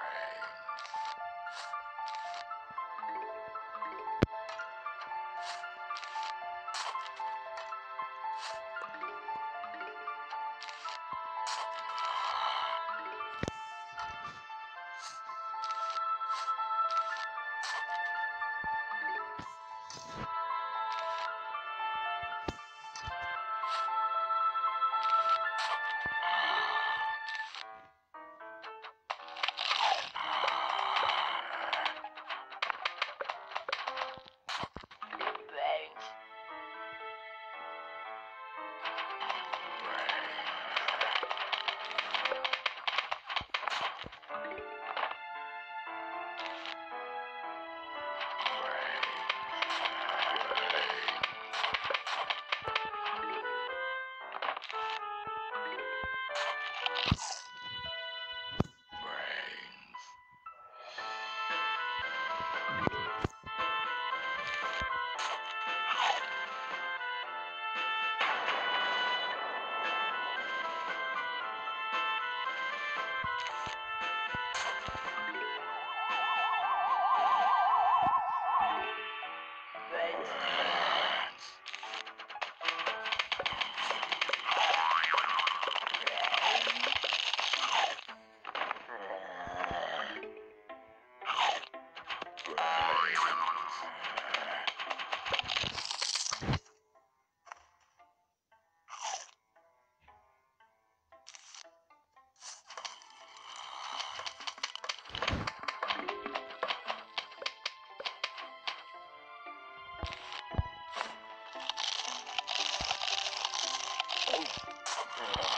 Brains. Brains. Sure.